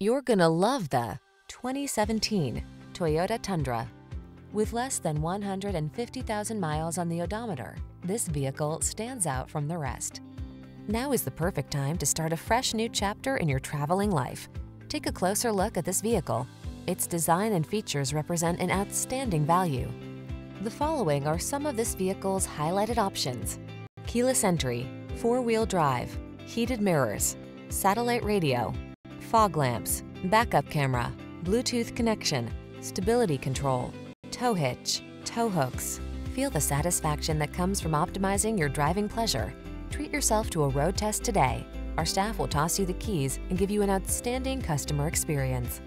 You're gonna love the 2017 Toyota Tundra. With less than 150,000 miles on the odometer, this vehicle stands out from the rest. Now is the perfect time to start a fresh new chapter in your traveling life. Take a closer look at this vehicle. Its design and features represent an outstanding value. The following are some of this vehicle's highlighted options. Keyless entry, four-wheel drive, heated mirrors, satellite radio, fog lamps, backup camera, Bluetooth connection, stability control, tow hitch, tow hooks. Feel the satisfaction that comes from optimizing your driving pleasure. Treat yourself to a road test today. Our staff will toss you the keys and give you an outstanding customer experience.